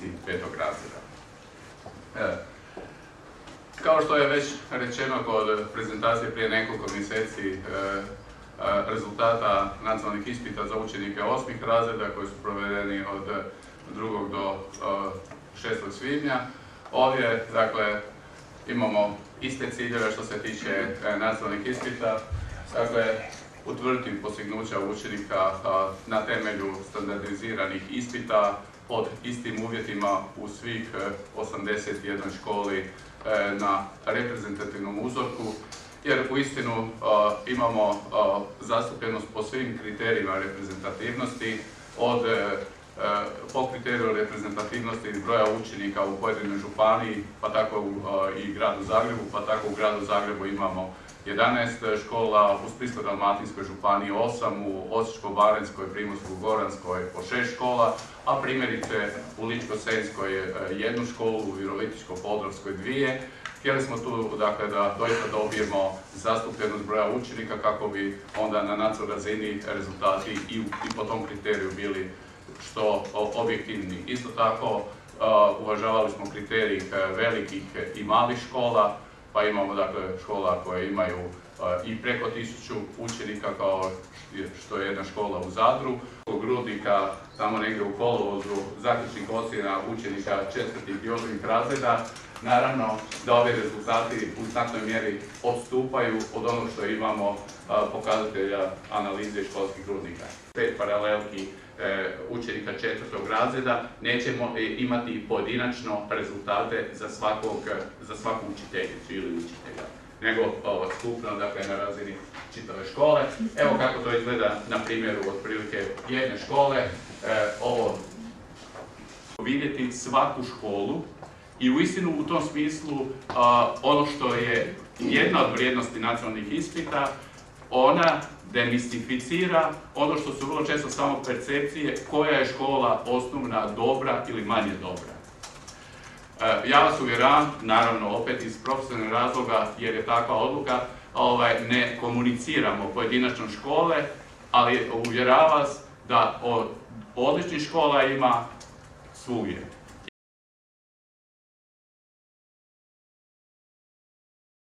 učenici petog razreda. E, kao što je već rečeno kod prezentacije prije nekoliko mjeseci e, e, rezultata nacionalnih ispita za učenike osmih razreda koji su provedeni od 2. do 6. svibnja, ovdje dakle, imamo iste ciljeve što se tiče nacionalnih ispita. Dakle, utvrditi postignuća učenika na temelju standardiziranih ispita pod istim uvjetima u svih 81 e, školi e, na reprezentativnom uzorku, jer u istinu imamo zastupljenost po svim kriterijima reprezentativnosti od e, po kriteriju reprezentativnosti broja učenika u pojedinoj županiji, pa tako i gradu Zagrebu, pa tako u gradu Zagrebu imamo 11 škola, u Splitsko-Dalmatinskoj županiji 8, u Osječko-Baranjskoj, Primorsko-Goranskoj po 6 škola, a primjerice u Ličko-Senjskoj e, jednu školu, u Virovitičko-Podravskoj dvije. Htjeli smo tu dakle, da doista dobijemo zastupljenost broja učenika kako bi onda na nacionalnoj razini rezultati i, i po tom kriteriju bili što objektivni. Isto tako e, uvažavali smo kriterij e, velikih i malih škola, pa imamo dakle škola koje imaju i preko tisuću učenika kao što je jedna škola u Zadru. Grudnika tamo negdje u kolovozu zaključnih ocjena učenika četvrtih i osmih razreda. Naravno da ovi rezultati u znatnoj mjeri odstupaju od onog što imamo pokazatelja analize školskih grudnika. Pet paralelki e, učenika četvrtog razreda nećemo e, imati pojedinačno rezultate za, svakog, za svaku učiteljicu ili učitelja nego ovo, skupno dakle, na razini čitave škole. Evo kako to izgleda na primjeru otprilike jedne škole. E, ovo vidjeti svaku školu i u istinu u tom smislu ono što je jedna od vrijednosti nacionalnih ispita, ona demistificira ono što su vrlo često samo percepcije koja je škola osnovna dobra ili manje dobra. E, ja vas uvjeravam, naravno opet iz profesionalnih razloga jer je takva odluka, ovaj, ne komuniciramo pojedinačno škole, ali uvjeravam vas da od odličnih škola ima svugdje.